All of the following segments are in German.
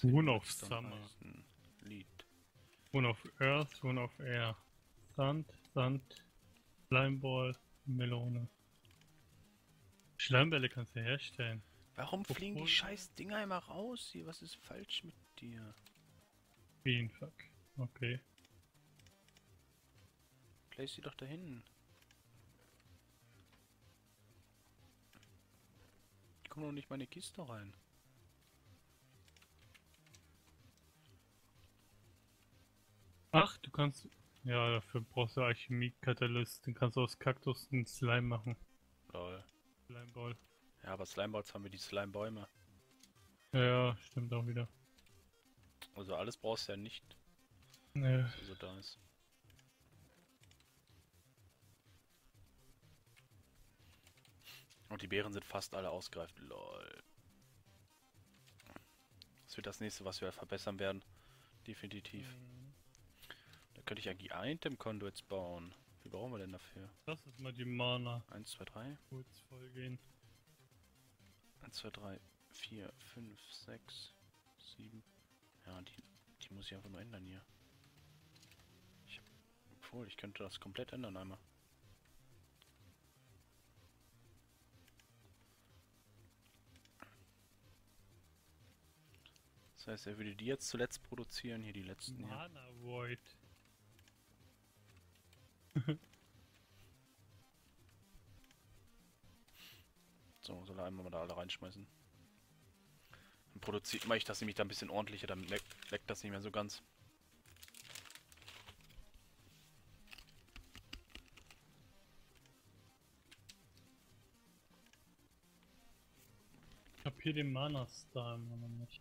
10 Moon of Summer. Eisen, Lead. One of Earth, One of Air. Sand, Sand, Slimeball, Melone. Schleimbälle kannst du herstellen. Warum fliegen die Obwohl- scheiß Dinger immer raus hier? Was ist falsch mit dir? Bienenfuck. Okay. Place sie doch dahin. Ich komme noch nicht meine Kiste rein. Ach, du kannst. Ja, dafür brauchst du Alchemie-Katalyst. Dann kannst du aus Kaktus einen Slime machen. Lol. Slimeball. Ja, aber Slimeballs haben wir die Slimebäume. Ja, ja, stimmt auch wieder. Also alles brauchst du ja nicht, Nee. was so da ist. Und die Beeren sind fast alle ausgereift. Lol. Das wird das nächste, was wir verbessern werden. Definitiv. Da könnte ich eigentlich Item-Conduits bauen. Wie brauchen wir denn dafür? Lass uns mal die Mana 1, 2, 3. kurz vollgehen. 1, 2, 3, 4, 5, 6, 7. Ja, die, die muss ich einfach nur ändern hier. Ich, obwohl, ich könnte das komplett ändern einmal. Das heißt, er würde die jetzt zuletzt produzieren, hier die letzten. Mana Void. So, soll er einmal mal da alle reinschmeißen. Dann produziert, mache ich das nämlich da ein bisschen ordentlicher, dann leck, leckt das nicht mehr so ganz. Ich hab hier den Mana Star immer noch nicht.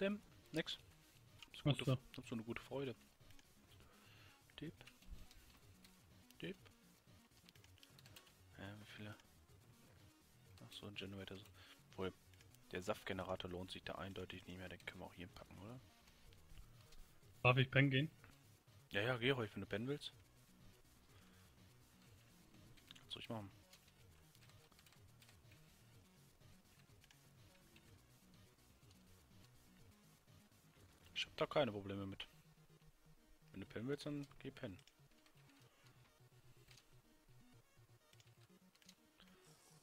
Dem. Nix. Gute, so. so eine gute Freude. Dip. Dip. Ja, wie viele? Ach so, ein Generator. so. Wohl, der Saftgenerator lohnt sich da eindeutig nicht mehr. Den können wir auch hier packen, oder? Darf ich pennen gehen? Ja, ja, geh ruhig, wenn du pennen willst. Kannst du ruhig machen. Ich hab da keine Probleme mit. Wenn du pennen willst, dann geh pennen.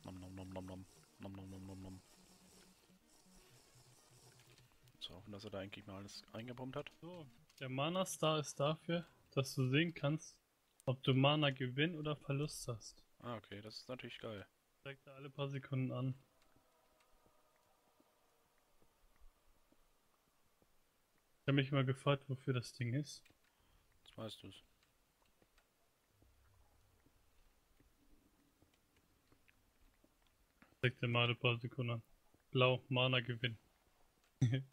Nom nom nom nom nom. Nom nom nom nom nom. So, hoffen, dass er da eigentlich mal alles eingebombt hat. So, der Mana Star ist dafür, dass du sehen kannst, ob du Mana Gewinn oder Verlust hast. Ah, okay, das ist natürlich geil. Zeigt er alle paar Sekunden an. Ich habe mich mal gefragt, wofür das Ding ist. Jetzt weißt du's. Zeigt er mal alle paar Sekunden an. Blau, Mana Gewinn.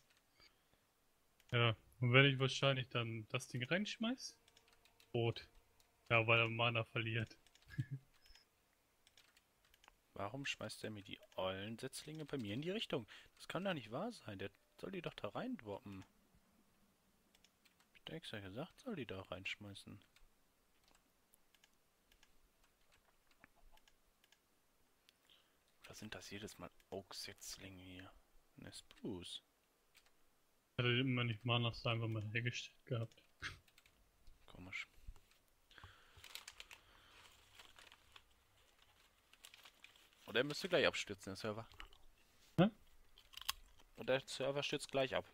ja, und wenn ich wahrscheinlich dann das Ding reinschmeiß? Rot. Ja, weil er Mana verliert. Warum schmeißt er mir die ollen Setzlinge bei mir in die Richtung? Das kann doch nicht wahr sein. Der soll die doch da rein dir extra gesagt, soll die da reinschmeißen. Oder sind das jedes Mal Oak-Setzlinge hier? Ne, Spruce. Hat er immer nicht Mana Star einfach mal hergestellt gehabt. Komisch. Oder er müsste gleich abstürzen, der Server. Hä? Und der Server stürzt gleich ab.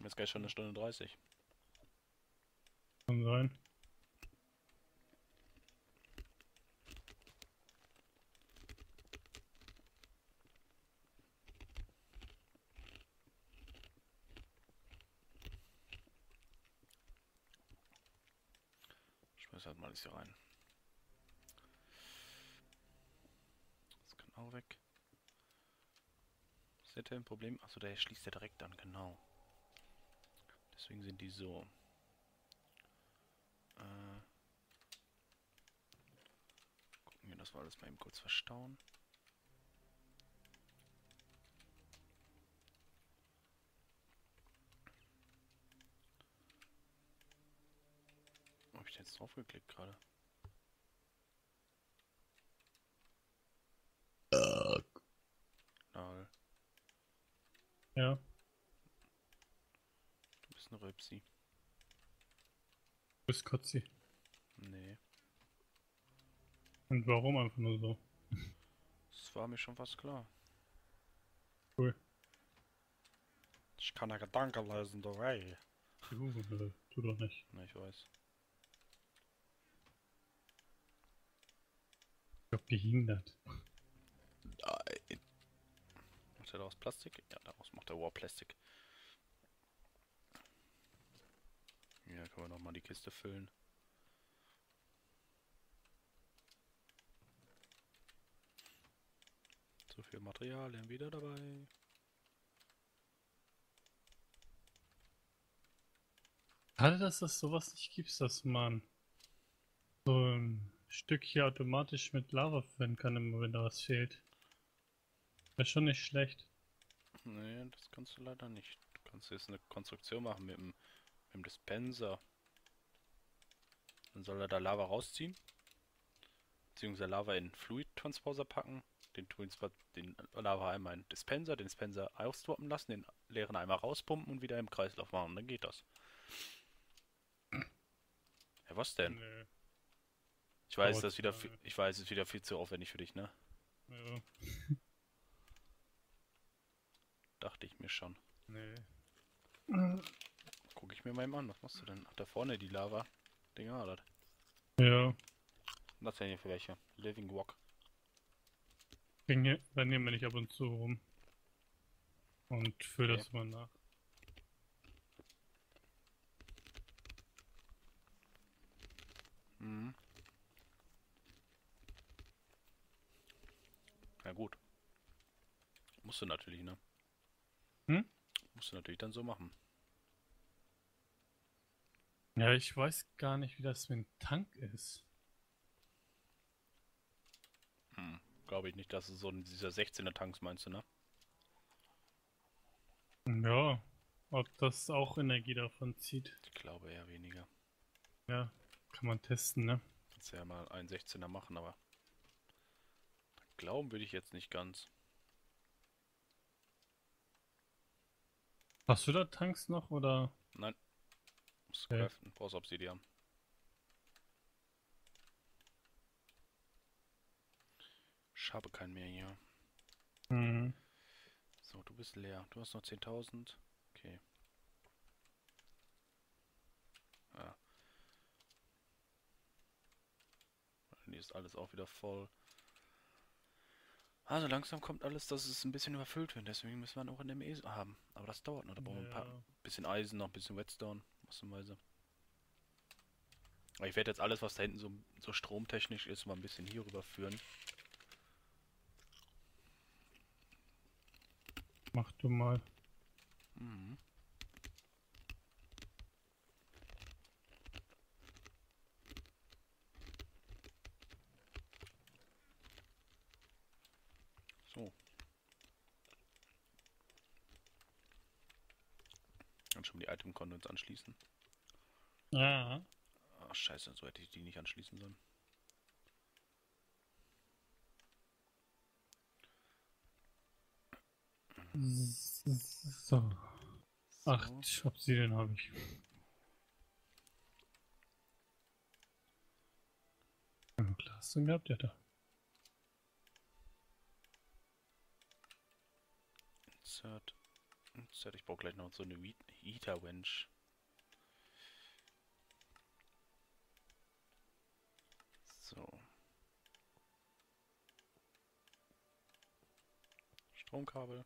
Jetzt gleich schon eine Stunde 30. Kann sein. Schmeiß halt mal das hier rein. Das kann auch weg. Ist der ein Problem? Achso, der schließt ja direkt an, genau. Deswegen sind die so. Das war alles mal eben kurz verstauen. Wo hab ich jetzt drauf geklickt gerade? Lol, Ja. du bist ein Röpsi. Du bist Kotzi. Nee, Und warum einfach nur so? das war mir schon fast klar. Cool. Ich kann ja Gedanken lesen, du ey. Du, tu doch nicht. Na, ich weiß. Ich hab behindert. Nein. Macht er daraus Plastik? Ja, daraus macht er Warplastik. Ja, können wir nochmal die Kiste füllen. So viel Materialien wieder dabei. Schade, dass das sowas nicht gibt, dass man so ein Stück hier automatisch mit Lava füllen kann, immer wenn da was fehlt. Wäre schon nicht schlecht. Nee, das kannst du leider nicht. Du kannst jetzt eine Konstruktion machen mit dem, mit dem Dispenser. Dann soll er da Lava rausziehen. Beziehungsweise Lava in Fluid Transposer packen. Den, Transfer- den Lava einmal in Dispenser, den Dispenser ausdroppen lassen, den leeren einmal rauspumpen und wieder im Kreislauf machen. Dann geht das. Ja, was denn? Nö. Ich weiß, das ist wieder zu viel, ich weiß, es ist wieder viel zu aufwendig für dich, ne? Ja. Dachte ich mir schon. Nee. Guck ich mir mal eben an. Was machst du denn? Ach, da vorne die Lava. Dinger, oder? Ja. Was denn hier für welche? Living Walk. Hier, dann nehmen wir nicht ab und zu rum. Und füll Okay. das mal nach. Mhm. Na gut. Musst du natürlich, ne? Hm? Musst du natürlich dann so machen. Ja, ich weiß gar nicht, wie das mit dem Tank ist. Hm. Glaube ich nicht, dass es so ein dieser 16er Tanks meinst du, ne? Ja, ob das auch Energie davon zieht. Ich glaube eher weniger. Ja, kann man testen, ne? Kannst ja mal einen 16er machen, aber glauben würde ich jetzt nicht ganz. Hast du da Tanks noch oder? Nein. Okay. craften, brauchst Obsidian. Ich habe keinen mehr hier. Mhm. So, du bist leer. Du hast noch 10.000. Okay. Hier ist alles auch wieder voll. Also langsam kommt alles, dass es ein bisschen überfüllt wird. Deswegen müssen wir noch ein ME haben. Aber das dauert noch. Da brauchen wir ein paar, bisschen Eisen, noch ein bisschen Whetstone. Massenweise. Aber ich werde jetzt alles, was da hinten so, so stromtechnisch ist, mal ein bisschen hier rüberführen. Mach du mal. Mhm. So. Dann schon die Item-Konto uns anschließen. Ja. Ach, scheiße, so hätte ich die nicht anschließen sollen. So. Acht Obsidian habe ich. Ja, Glas drin gehabt, ja da. Insert. Insert. Ich brauche gleich noch so eine Heat- Heater Wench. So. Stromkabel.